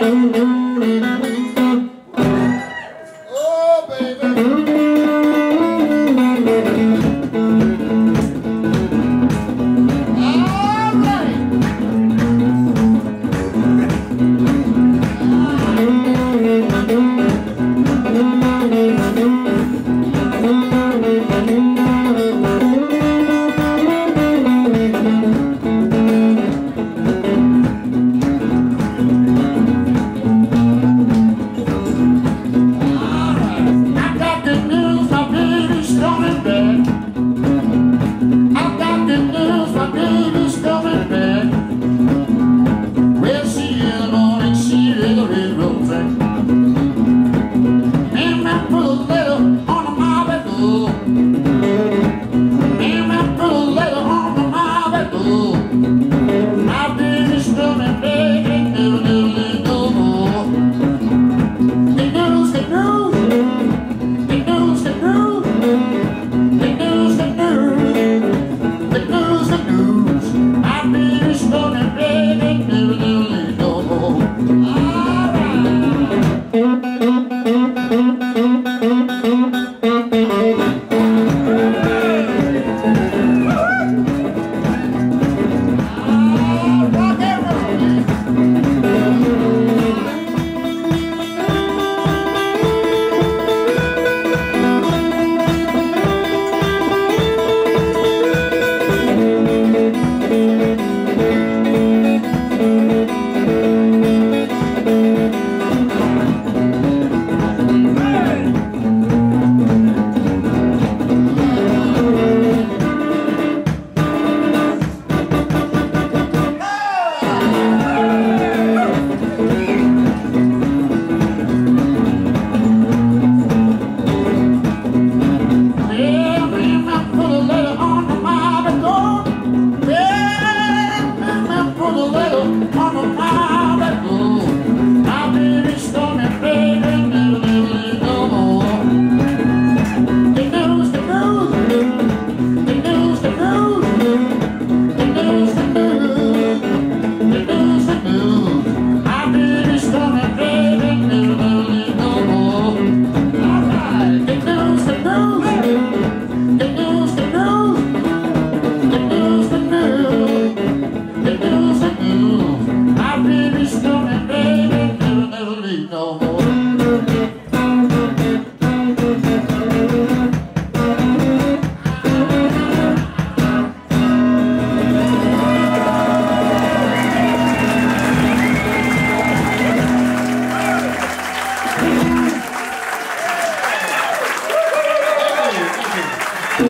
Baby, No